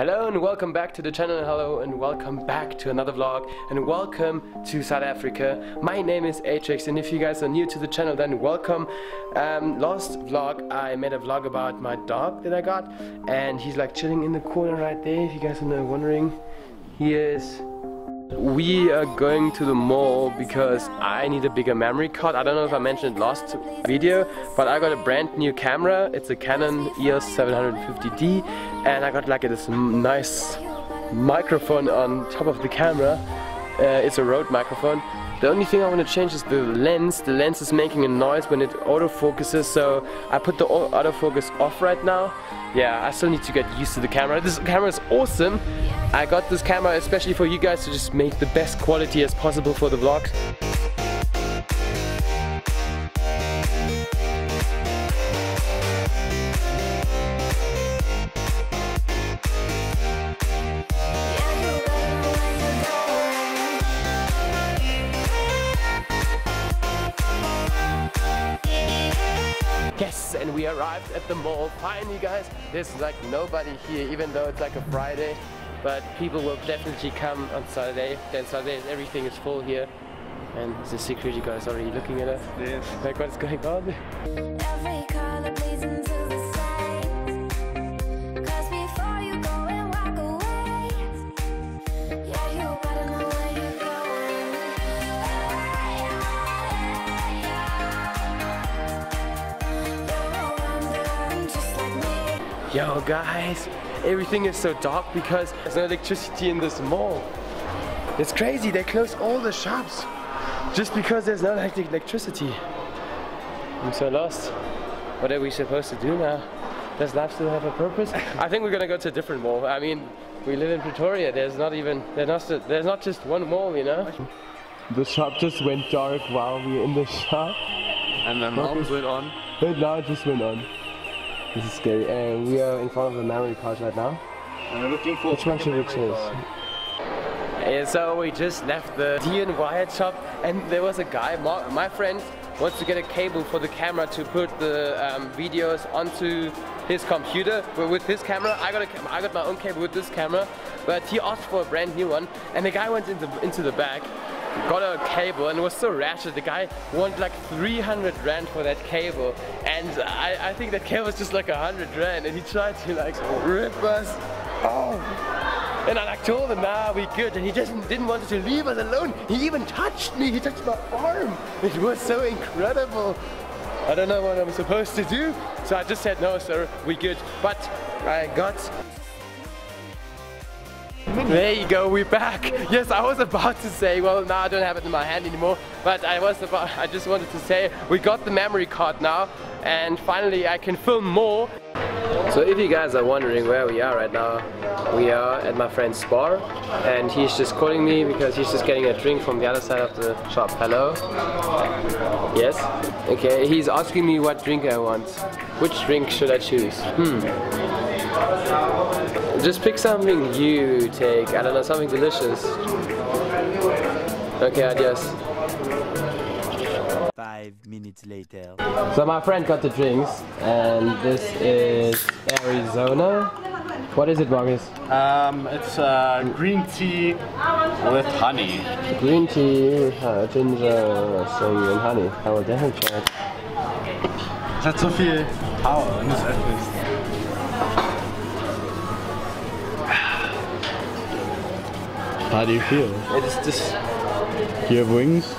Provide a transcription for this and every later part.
Hello and welcome back to the channel, hello and welcome back to another vlog and welcome to South Africa. My name is Atrix and if you guys are new to the channel then welcome. Um, last vlog I made a vlog about my dog that I got and he's like chilling in the corner right there if you guys are wondering. He is we are going to the mall because I need a bigger memory card. I don't know if I mentioned last video, but I got a brand new camera. It's a Canon EOS 750D and I got like this nice microphone on top of the camera. Uh, it's a Rode microphone. The only thing I want to change is the lens. The lens is making a noise when it autofocuses, so I put the autofocus off right now yeah, I still need to get used to the camera. This camera is awesome. I got this camera especially for you guys to just make the best quality as possible for the vlogs. Yes, and we arrived at the mall. Finally, guys, there's like nobody here, even though it's like a Friday. But people will definitely come on Saturday. Then Saturday, everything is full here. And the security guy is already looking at us. Yes. Like, what's going on? Yo guys, everything is so dark because there's no electricity in this mall. It's crazy, they close all the shops just because there's no electricity. I'm so lost. What are we supposed to do now? Does life still have a purpose? I think we're gonna go to a different mall. I mean, we live in Pretoria. There's not even there's not there's not just one mall, you know. The shop just went dark while we were in the shop. And then alarms went on. And now it just went on. This is scary. And we are in front of the memory card right now. And we're looking for Which one should we choose? And so we just left the Dion Wired shop and there was a guy, my friend, wants to get a cable for the camera to put the um, videos onto his computer with his camera. I got a, I got my own cable with this camera, but he asked for a brand new one and the guy went into, into the back got a cable and it was so ratchet. The guy wanted like 300 rand for that cable and I, I think that cable was just like 100 rand and he tried to like rip us off. And I like told him, nah, we good. And he just didn't want to leave us alone. He even touched me. He touched my arm. It was so incredible. I don't know what I'm supposed to do. So I just said, no, sir, we good. But I got there you go, we're back. Yes, I was about to say, well, now I don't have it in my hand anymore, but I was about, I just wanted to say, we got the memory card now, and finally I can film more. So if you guys are wondering where we are right now, we are at my friend's bar and he's just calling me because he's just getting a drink from the other side of the shop. Hello? Yes? Okay, he's asking me what drink I want. Which drink should I choose? Hmm. Just pick something you take. I don't know, something delicious. Okay, adios. Five minutes later. So my friend got the drinks, and this is Arizona. What is it, Marcus? Um, it's uh, green tea with honey. Green tea, uh, ginger, thing, and honey. I will definitely try it. Es hat so viel Power, wenn du es öffnest. How do you feel? It's just. Do you have wings?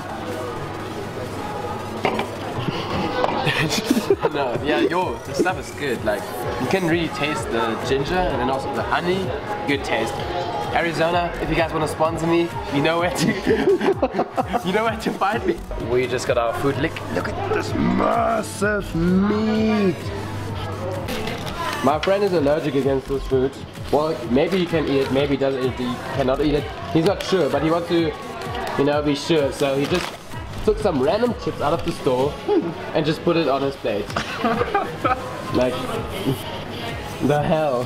no, yeah, yo, the stuff is good. Like, you can really taste the ginger and then also the honey. Good taste. Arizona, if you guys want to sponsor me, you know where to, you know where to find me. We just got our food. Look, look at this massive meat. My friend is allergic against this food. Well, maybe he can eat it, maybe he doesn't. He cannot eat it. He's not sure, but he wants to, you know, be sure. So he just took some random chips out of the store and just put it on his plate. like, the hell.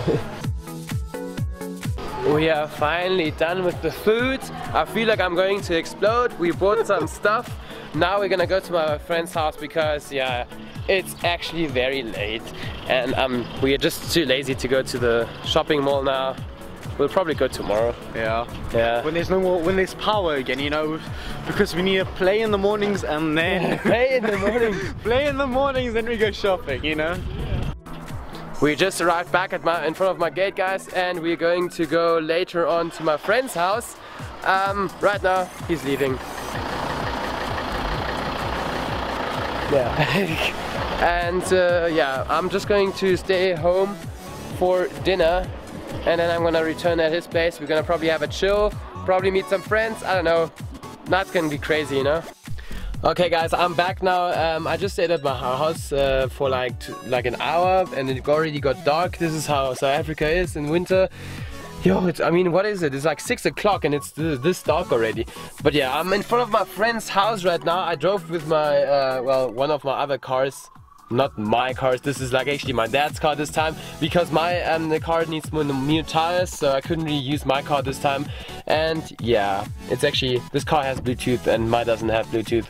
We are finally done with the food. I feel like I'm going to explode. We bought some stuff. Now we're gonna go to my friend's house because yeah, it's actually very late and um, we are just too lazy to go to the shopping mall now. we'll probably go tomorrow. Yeah. Yeah. When there's no more, when there's power again, you know, because we need to play in the mornings and then Play in the morning. play in the mornings, then we go shopping, you know. We just arrived back at my in front of my gate, guys, and we're going to go later on to my friend's house. Um, right now, he's leaving. Yeah. and uh, yeah, I'm just going to stay home for dinner, and then I'm gonna return at his place. We're gonna probably have a chill, probably meet some friends. I don't know. That's gonna be crazy, you know. Okay guys, I'm back now. Um, I just stayed at my house uh, for like like an hour and it already got dark. This is how South Africa is in winter. Yo, I mean, what is it? It's like 6 o'clock and it's th- this dark already. But yeah, I'm in front of my friend's house right now. I drove with my, uh, well, one of my other cars. Not my cars, this is like actually my dad's car this time because my um, the car needs more new tires so I couldn't really use my car this time and yeah it's actually this car has Bluetooth and mine doesn't have Bluetooth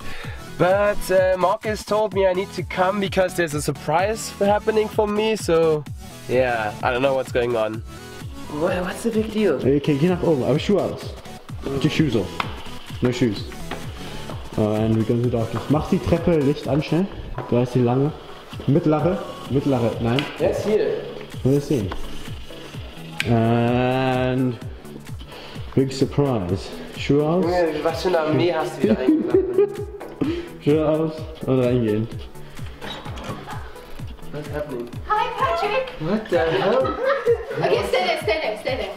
but uh, Marcus told me I need to come because there's a surprise happening for me so yeah I don't know what's going on what's the big deal Okay, geh nach oben, aber Schuhe aus. Die Shoes off. No shoes. Uh, and we're going to darkness. Mach die Treppe Licht an, schnell. Da ist die lange. Mittlere. Mittlere. Nein. jetzt hier We'll see. And big surprise. Schuhe aus. Junge, was für eine Armee hast du wieder eingeladen Schuhe aus und reingehen. What's happening Hi, Patrick. what the hell Okay, stay there, stay there, stay there.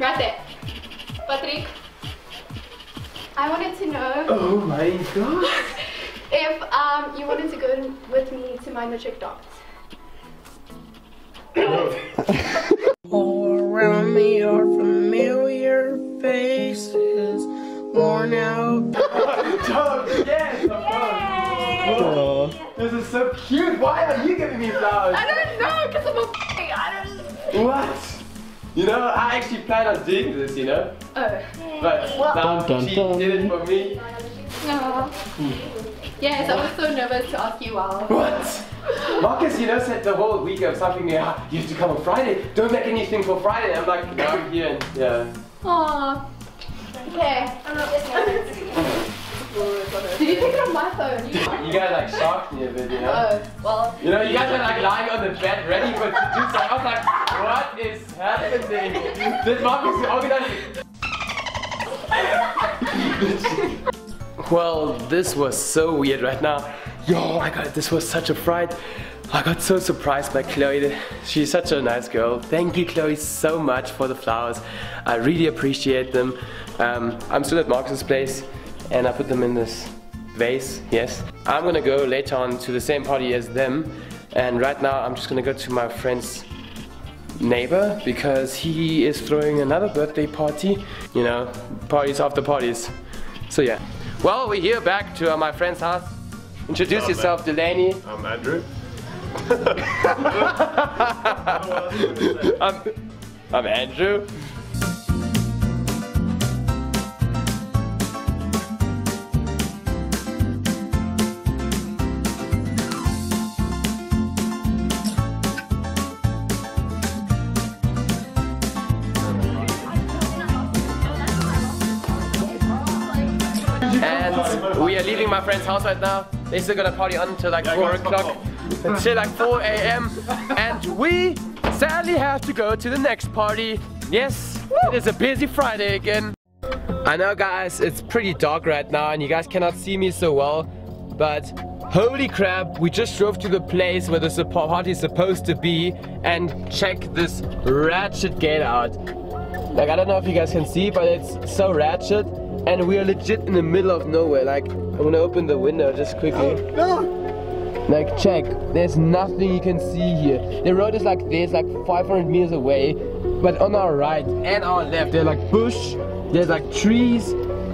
Right there. Patrick, I wanted to know oh my god if um, you wanted to go with me to my matric dance. All around me are familiar faces, worn out. yes, of. This is so cute. Why are you giving me flowers? I don't know, because I'm a f- I don't What? You know, I actually plan on doing this, you know? Oh. But now Dun, dun, she dun. did it for me. No. Yes, I was so nervous to ask you out. What? Marcus, you know, said the whole week of something, yeah, you have to come on Friday. Don't make anything for Friday. I'm like, no, I'm here. Yeah. Aww. Okay. Did you pick it on my phone? You guys like shocked me a bit, you know? Oh, well. You know, you guys are like lying on the bed ready for to do something. I was like, what is happening? Did Marcus organize it? well, this was so weird right now. Yo, my god, this was such a fright. I got so surprised by Chloe. She's such a nice girl. Thank you, Chloe, so much for the flowers. I really appreciate them. Um, I'm still at Marcus's place and I put them in this vase, yes. I'm gonna go later on to the same party as them. And right now, I'm just gonna go to my friend's neighbor because he is throwing another birthday party. You know, parties after parties. So yeah. Well, we're here back to uh, my friend's house. Introduce yourself, Delaney. I'm Andrew. I'm, I'm Andrew. We are leaving my friend's house right now. They're still gonna party until like 4 o'clock. Until like 4 a.m. And we sadly have to go to the next party. Yes, it is a busy Friday again. I know guys, it's pretty dark right now and you guys cannot see me so well. But holy crap, we just drove to the place where the party is supposed to be and check this ratchet gate out. Like I don't know if you guys can see, but it's so ratchet, and we are legit in the middle of nowhere. Like I'm gonna open the window just quickly. No. Like check, there's nothing you can see here. The road is like this, like 500 meters away, but on our right and our left, there's like bush, there's like trees,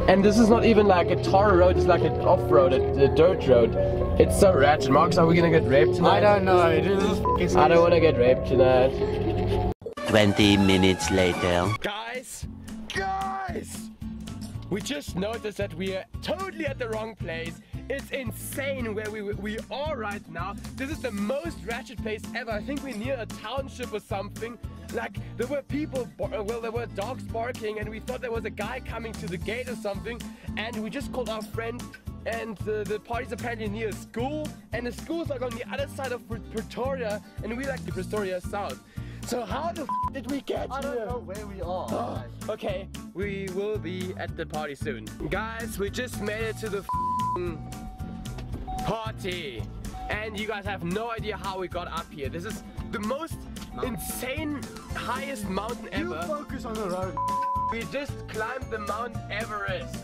and this is not even like a tar road. It's like an off-road, a, a dirt road. It's so ratchet. Marcus, are we gonna get raped tonight? I don't know. This is f***ing I don't wanna get raped tonight. 20 minutes later. Guys, guys, we just noticed that we are totally at the wrong place. It's insane where we, we are right now. This is the most ratchet place ever. I think we're near a township or something. like there were people, uh, well, there were dogs barking, and we thought there was a guy coming to the gate or something, and we just called our friend. And uh, the party's apparently near a school, and the school's like on the other side of Pretoria, and we like the Pretoria South. So how the f- did we get I here? I don't know where we are. Okay, we will be at the party soon. Guys, we just made it to the party. And you guys have no idea how we got up here. This is the most insane, highest mountain You ever. focus on the road. We just climbed the Mount Everest.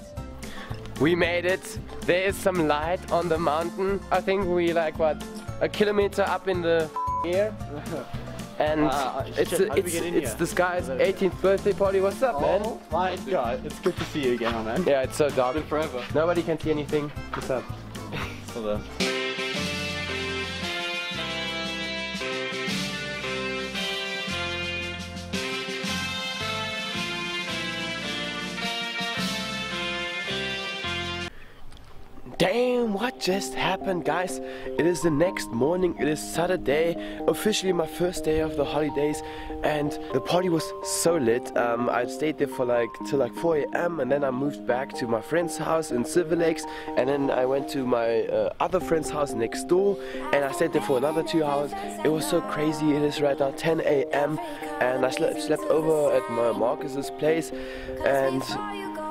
We made it. There is some light on the mountain. I think we like what a kilometer up in the air. And Uh, it's shit, how do we it's it's this guy's 18th birthday party. What's up, man? Oh my god, it's good to see you again, man. Yeah, it's so dark. Been forever. Nobody can see anything. What's up? So Damn, what just happened, guys? It is the next morning, it is Saturday, officially my first day of the holidays, and the party was so lit. Um, I stayed there for like till like 4 a.m. and then I moved back to my friend's house in Silver Lakes, and then I went to my uh, other friend's house next door, and I stayed there for another two hours. It was so crazy. It is right now 10 a.m. and I slept, slept over at my Marcus's place, and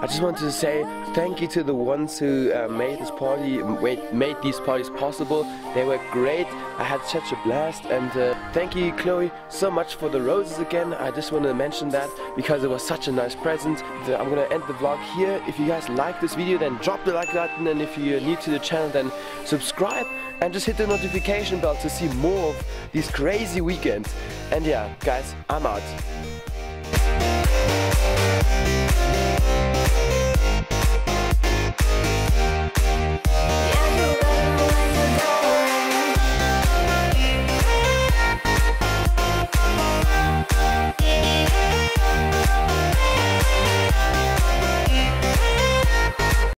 I just wanted to say thank you to the ones who uh, made this party, made, these parties possible. They were great. I had such a blast. And uh, thank you, Chloe, so much for the roses again. I just want to mention that because it was such a nice present. I'm gonna end the vlog here. If you guys like this video, then drop the like button. And if you're new to the channel, then subscribe and just hit the notification bell to see more of these crazy weekends. And yeah, guys, I'm out.